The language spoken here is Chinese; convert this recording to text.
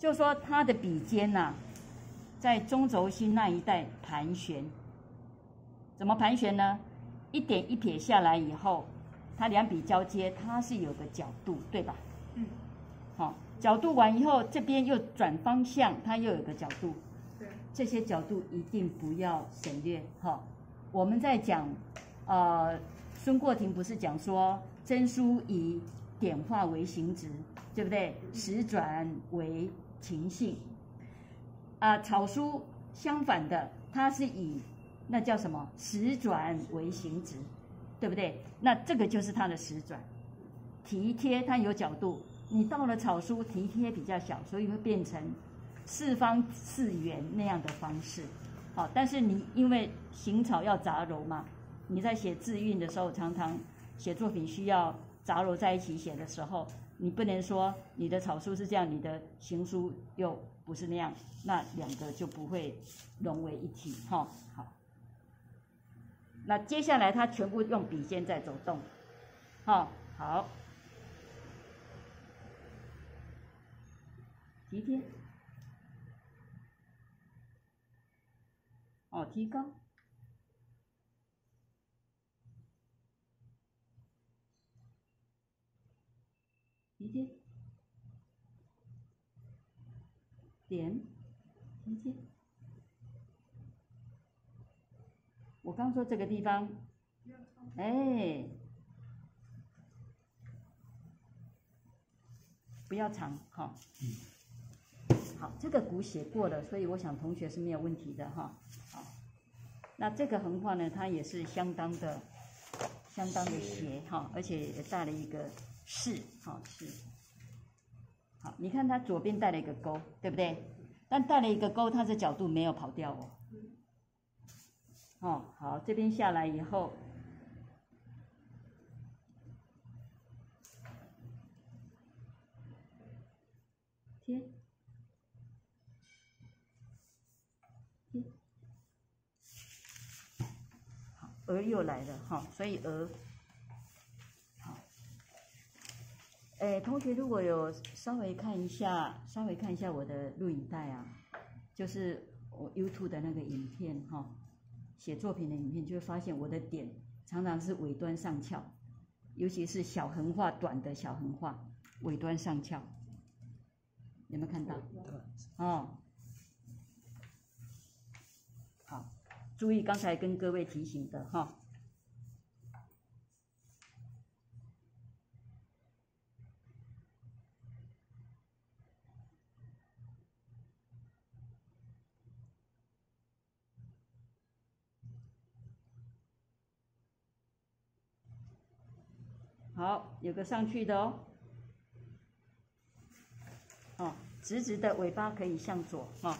就说它的笔尖呐、在中轴心那一带盘旋。怎么盘旋呢？一点一撇下来以后，它两笔交接，它是有个角度，对吧？嗯，好、角度完以后，这边又转方向，它又有个角度。对，这些角度一定不要省略哈。我们在讲，呃，孙过庭不是讲说真书以点化为形质，对不对？实转为情性。啊、草书相反的，它是以那叫什么实转为形质，对不对？那这个就是它的实转。体贴它有角度，你到了草书体贴比较小，所以会变成四方四圆那样的方式。好，但是你因为行草要杂糅嘛，你在写字韵的时候，常常写作品需要杂糅在一起写的时候，你不能说你的草书是这样，你的行书又不是那样，那两个就不会融为一体。哈，好。那接下来他全部用笔尖在走动，哈，好。提贴，哦，提高，提贴，点，提贴。我刚说这个地方，哎，不要长，哈。好，这个鼓写过了，所以我想同学是没有问题的哈。好，那这个横画呢，它也是相当的、相当的斜哈，而且也带了一个是，好是。好，你看它左边带了一个勾，对不对？但带了一个勾，它的角度没有跑掉哦。哦，好，这边下来以后，贴。好，鹅又来了哈，所以鹅，好，哎，同学如果有稍微看一下，稍微看一下我的录影带啊，就是我 YouTube 的那个影片哈，写作品的影片，就会发现我的点常常是尾端上翘，尤其是小横画短的小横画，尾端上翘，有没有看到？哦。好，注意刚才跟各位提醒的哈。好，有个上去的哦。哦，直直的尾巴可以向左哈、哦。